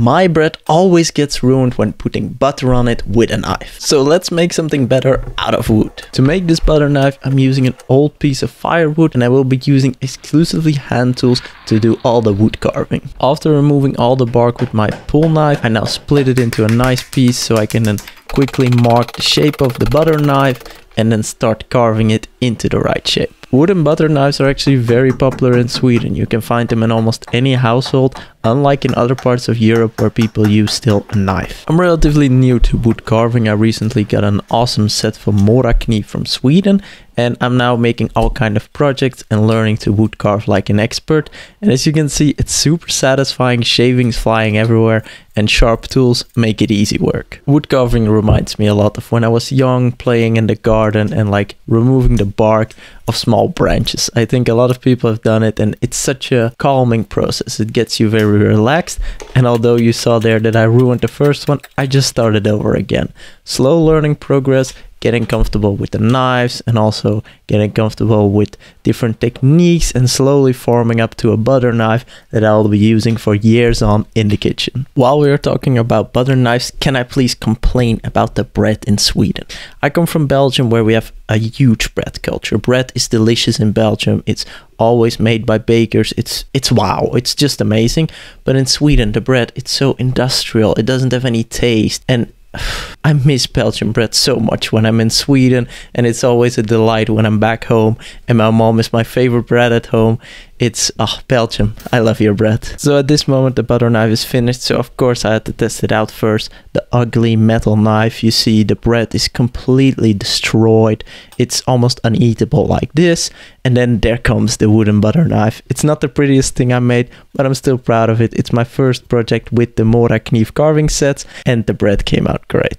My bread always gets ruined when putting butter on it with a knife. So let's make something better out of wood. To make this butter knife, I'm using an old piece of firewood and I will be using exclusively hand tools to do all the wood carving. After removing all the bark with my pull knife, I now split it into a nice piece so I can then quickly mark the shape of the butter knife and then start carving it into the right shape. Wooden butter knives are actually very popular in Sweden. You can find them in almost any household, unlike in other parts of Europe where people use still a knife. I'm relatively new to wood carving. I recently got an awesome set from Morakniv from Sweden and I'm now making all kind of projects and learning to wood carve like an expert. And as you can see, it's super satisfying, shavings flying everywhere and sharp tools make it easy work. Wood carving reminds me a lot of when I was young playing in the garden and like removing the bark of small branches. I think a lot of people have done it and it's such a calming process. It gets you very relaxed and although you saw there that I ruined the first one, I just started over again. Slow learning progress getting comfortable with the knives and also getting comfortable with different techniques and slowly forming up to a butter knife that I'll be using for years on in the kitchen. While we are talking about butter knives, can I please complain about the bread in Sweden? I come from Belgium where we have a huge bread culture. Bread is delicious in Belgium. It's always made by bakers. It's it's wow. It's just amazing. But in Sweden the bread it's so industrial. It doesn't have any taste and I miss Belgian bread so much when I'm in Sweden, and it's always a delight when I'm back home. And my mom is my favorite bread at home. It's oh, Belgium. I love your bread. So at this moment, the butter knife is finished. So of course, I had to test it out first. The ugly metal knife, you see, the bread is completely destroyed. It's almost uneatable like this. And then there comes the wooden butter knife. It's not the prettiest thing I made, but I'm still proud of it. It's my first project with the Morakniv carving sets, and the bread came out great.